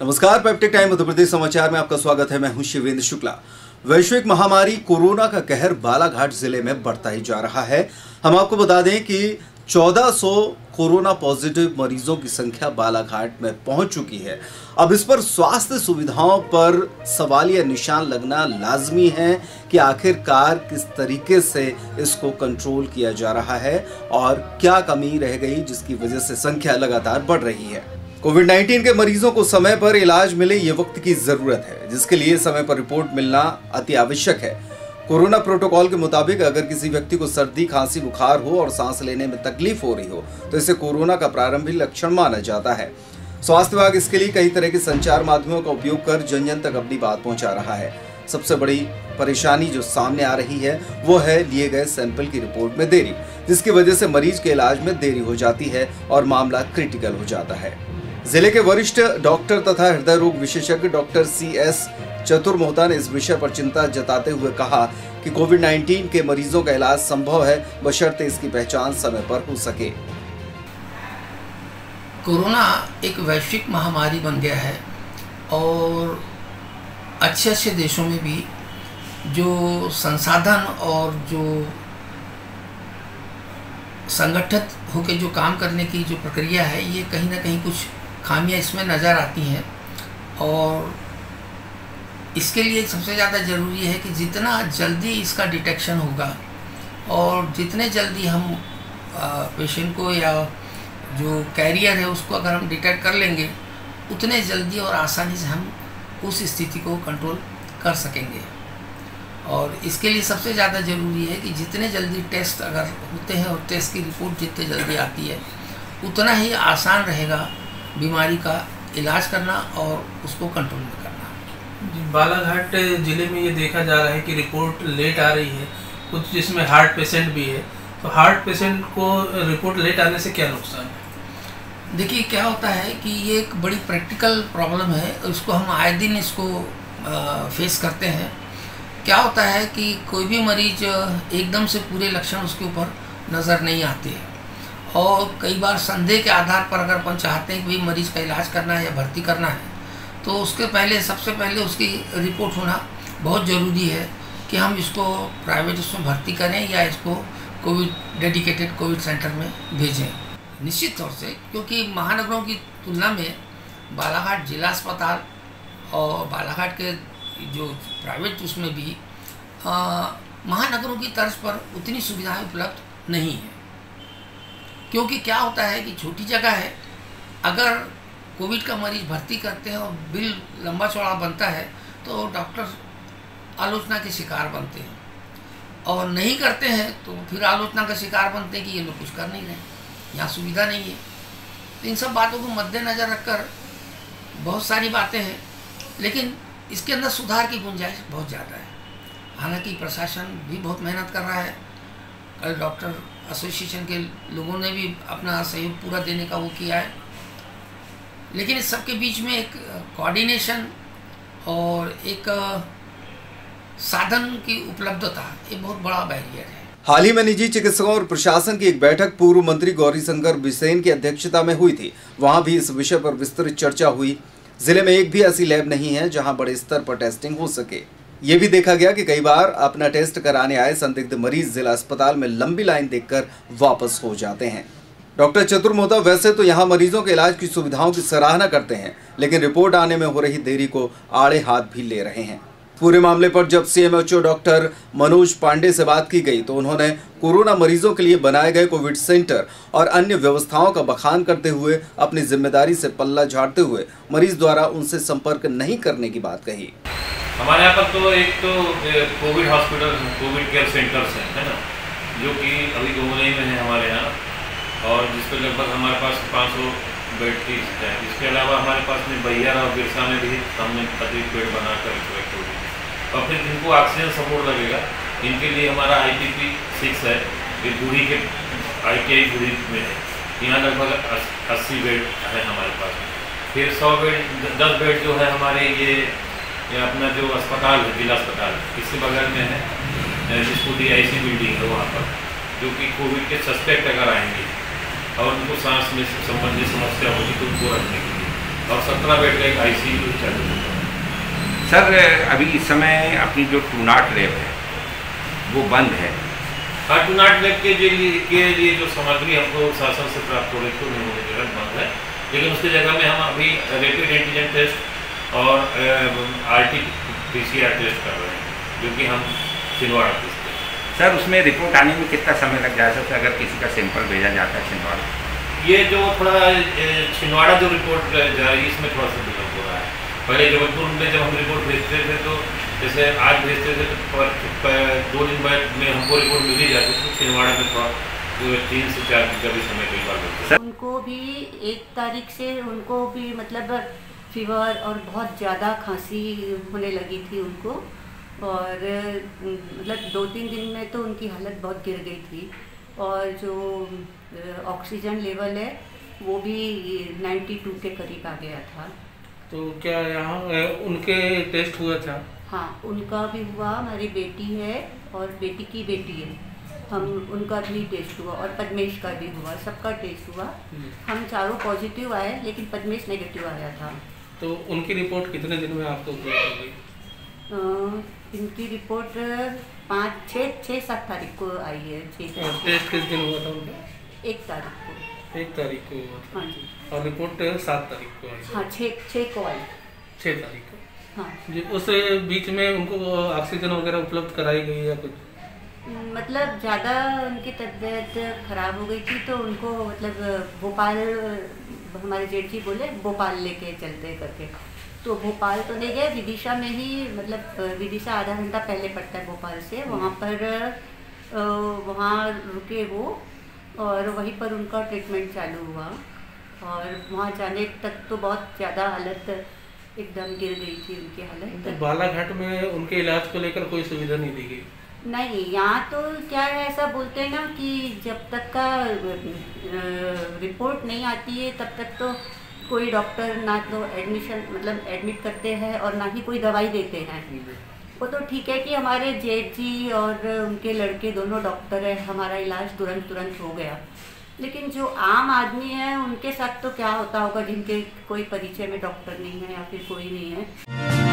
नमस्कार peptic time Uttar Pradesh समाचार में आपका स्वागत है। मैं हूँ शिवेंद्र शुक्ला। वैश्विक महामारी कोरोना का कहर बालाघाट ज़िले में बढ़ता ही जा रहा है। हम आपको बता दें कि 1400 कोरोना पॉजिटिव मरीजों की संख्या बालाघाट में पहुँच चुकी है। अब इस पर स्वास्थ्य सुविधाओं पर सवालिया निशान लगना लाजमी है कि आखिरकार किस तरीके से इसको कंट्रोल किया जा रहा है और क्या कमी रह गई जिसकी वजह से संख्या लगातार बढ़ रही है। कोविड 19 के मरीजों को समय पर इलाज मिले ये वक्त की ज़रूरत है, जिसके लिए समय पर रिपोर्ट मिलना अति आवश्यक है। कोरोना प्रोटोकॉल के मुताबिक अगर किसी व्यक्ति को सर्दी, खांसी, बुखार हो और सांस लेने में तकलीफ़ हो रही हो तो इसे कोरोना का प्रारंभिक लक्षण माना जाता है। स्वास्थ्य विभाग इसके लिए कई तरह के संचार माध्यमों का उपयोग कर जन जन तक अपनी बात पहुँचा रहा है। सबसे बड़ी परेशानी जो सामने आ रही है, वो है लिए गए सैंपल की रिपोर्ट में देरी, जिसकी वजह से मरीज़ के इलाज में देरी हो जाती है और मामला क्रिटिकल हो जाता है। ज़िले के वरिष्ठ डॉक्टर तथा हृदय रोग विशेषज्ञ डॉक्टर सी एस चतुर्मोहता ने इस विषय पर चिंता जताते हुए कहा कि कोविड 19 के मरीजों का इलाज संभव है, बशर्ते इसकी पहचान समय पर हो सके। कोरोना एक वैश्विक महामारी बन गया है और अच्छे अच्छे देशों में भी जो संसाधन और जो संगठित होकर जो काम करने की जो प्रक्रिया है, ये कहीं ना कहीं कुछ खामियाँ इसमें नज़र आती हैं और इसके लिए सबसे ज़्यादा ज़रूरी है कि जितना जल्दी इसका डिटेक्शन होगा और जितने जल्दी हम पेशेंट को या जो कैरियर है उसको अगर हम डिटेक्ट कर लेंगे, उतने जल्दी और आसानी से हम उस स्थिति को कंट्रोल कर सकेंगे। और इसके लिए सबसे ज़्यादा ज़रूरी है कि जितने जल्दी टेस्ट अगर होते हैं और टेस्ट की रिपोर्ट जितने जल्दी आती है, उतना ही आसान रहेगा बीमारी का इलाज करना और उसको कंट्रोल में करना बालाघाट ज़िले में ये देखा जा रहा है कि रिपोर्ट लेट आ रही है। कुछ जिसमें हार्ट पेशेंट भी है। तो हार्ट पेशेंट को रिपोर्ट लेट आने से क्या नुकसान है? देखिए क्या होता है कि ये एक बड़ी प्रैक्टिकल प्रॉब्लम है। उसको हम आए दिन इसको आ, फेस करते हैं। क्या होता है कि कोई भी मरीज़ एकदम से पूरे लक्षण उसके ऊपर नज़र नहीं आते। और कई बार संदेह के आधार पर अगर अपन चाहते हैं कि भाई मरीज़ का इलाज करना है या भर्ती करना है तो उसके पहले, सबसे पहले उसकी रिपोर्ट होना बहुत ज़रूरी है कि हम इसको प्राइवेट उसमें भर्ती करें या इसको कोविड, डेडिकेटेड कोविड सेंटर में भेजें। निश्चित तौर से, क्योंकि महानगरों की तुलना में बालाघाट जिला अस्पताल और बालाघाट के जो प्राइवेट उसमें भी महानगरों की तर्ज पर उतनी सुविधाएँ उपलब्ध नहीं है। क्योंकि क्या होता है कि छोटी जगह है, अगर कोविड का मरीज़ भर्ती करते हैं और बिल लंबा चौड़ा बनता है तो डॉक्टर आलोचना के शिकार बनते हैं। और नहीं करते हैं तो फिर आलोचना का शिकार बनते हैं कि ये लोग कुछ कर नहीं रहे यहाँ सुविधा नहीं है। तो इन सब बातों को मद्देनज़र रखकर बहुत सारी बातें हैं, लेकिन इसके अंदर सुधार की गुंजाइश बहुत ज़्यादा है। हालाँकि प्रशासन भी बहुत मेहनत कर रहा है डॉक्टर एसोसिएशन के लोगों ने भी अपना सहयोग पूरा देने का वो किया है। लेकिन इस सब के बीच में एक कोऑर्डिनेशन और एक साधन की उपलब्धता, ये बहुत बड़ा बैरियर है। हाल ही में निजी चिकित्सकों और प्रशासन की एक बैठक पूर्व मंत्री गौरी शंकर बिसेन की अध्यक्षता में हुई थी। वहाँ भी इस विषय पर विस्तृत चर्चा हुई। ज़िले में एक भी ऐसी लैब नहीं है जहाँ बड़े स्तर पर टेस्टिंग हो सके। ये भी देखा गया कि कई बार अपना टेस्ट कराने आए संदिग्ध मरीज़ जिला अस्पताल में लंबी लाइन देखकर वापस हो जाते हैं। डॉक्टर चतुर्मोदा, वैसे तो यहाँ मरीजों के इलाज की सुविधाओं की सराहना करते हैं, लेकिन रिपोर्ट आने में हो रही देरी को आड़े हाथ भी ले रहे हैं। पूरे मामले पर जब सीएमएचओ डॉक्टर मनोज पांडे से बात की गई तो उन्होंने कोरोना मरीजों के लिए बनाए गए कोविड सेंटर और अन्य व्यवस्थाओं का बखान करते हुए अपनी ज़िम्मेदारी से पल्ला झाड़ते हुए मरीज़ द्वारा उनसे संपर्क नहीं करने की बात कही। हमारे यहाँ पर तो एक तो Covid hospital Covid care centres हैं है ना? जो कि अभी गोमलई में है हमारे यहाँ और जिस पर लगभग हमारे पास पाँच सौ बेड की है। इसके अलावा हमारे पास में बैया और बिरसा में भी हमने अधिक बेड बनाकर रखे हुए और फिर जिनको ऑक्सीजन सपोर्ट लगेगा इनके लिए हमारा आई टी पी सिक्स है ये बूढ़ी के आई टी आई बूढ़ी में है। यहाँ लगभग अस्सी बेड है हमारे पास फिर सौ बेड दस बेड जो है हमारे ये, ये अपना जो अस्पताल है जिला अस्पताल इसके बगल में है जिसको डी आई सी बिल्डिंग है वहाँ पर जो कि कोविड के सस्पेक्ट अगर आएँगे और उनको सांस में संबंधित समस्या होगी तो उनको रखने के लिए। और सत्रह बेड का एक आई सी यू चालू है सर अभी इस समय अपनी जो टूनाट लैब है वो बंद है। हाँ टूनाट लैब के लिए के लिए जो सामग्री हमको शासन से प्राप्त हो रही थी के बंद है। लेकिन उसकी जगह में हम अभी रेपिड एंटीजन टेस्ट और R T P C R test कर रहे हैं जो कि हम छिंदवाड़ा भेजते हैं। सर उसमें रिपोर्ट आने में कितना समय लग जाता है अगर किसी का सैंपल भेजा जाता है छिंदवाड़ा ये जो थोड़ा छिंदवाड़ा जो रिपोर्ट जा रही है इसमें थोड़ा सा विलम्ब हो रहा है। पहले जबलपुर में जब हम रिपोर्ट भेजते थे तो जैसे आज भेजते थे तो दो दिन बाद में हमको रिपोर्ट मिल ही जाती थी छिंदवाड़ा में थोड़ा तो तीन से चार दिन का भी समय कई बार उनको भी एक तारीख से उनको भी मतलब फीवर और बहुत ज़्यादा खांसी होने लगी थी उनको। और मतलब दो तीन दिन में तो उनकी हालत बहुत गिर गई थी। और जो ऑक्सीजन लेवल है वो भी 92 के करीब आ गया था। तो क्या यहाँ उनके टेस्ट हुआ था? हाँ उनका भी हुआ हमारी बेटी है और बेटी की बेटी है। हम उनका भी टेस्ट हुआ और पद्मेश का भी हुआ सबका टेस्ट हुआ। हम चारों पॉजिटिव आए लेकिन पद्मेश नेगेटिव आया था। तो उनकी रिपोर्ट कितने दिन में आपको उपलब्ध हो गई? इनकी रिपोर्ट पाँच छः छः सात तारीख को आई है छः टेस्ट किस दिन हुआ था उनका? एक तारीख को। एक तारीख को हुआ था। हाँ जी। और रिपोर्ट सात तारीख को आई हाँ। छः छः को आई। छः तारीख को। हाँ। जी उस बीच में उनको ऑक्सीजन वगैरह उपलब्ध कराई गई या कुछ? मतलब ज़्यादा उनकी तबीयत खराब हो गई थी तो उनको मतलब भोपाल हमारे जेठ जी बोले भोपाल लेके चलते करके. तो भोपाल तो नहीं गए विदिशा में ही मतलब विदिशा आधा घंटा पहले पड़ता है भोपाल से। वहाँ पर वहाँ रुके वो और वहीं पर उनका ट्रीटमेंट चालू हुआ। और वहाँ जाने तक तो बहुत ज़्यादा हालत एकदम गिर गई थी उनकी हालत। तो हालत बालाघाट में उनके इलाज को लेकर कोई सुविधा नहीं दी गई। नहीं, यहाँ तो क्या है, ऐसा बोलते हैं ना कि जब तक का रिपोर्ट नहीं आती है, तब तक तो कोई डॉक्टर ना तो एडमिशन मतलब एडमिट करते हैं और ना ही कोई दवाई देते हैं। वो तो ठीक है कि हमारे जेठ जी और उनके लड़के दोनों डॉक्टर हैं, हमारा इलाज तुरंत तुरंत हो गया। लेकिन जो आम आदमी है, उनके साथ तो क्या होता होगा, जिनके कोई परिचय में डॉक्टर नहीं है या फिर कोई नहीं है।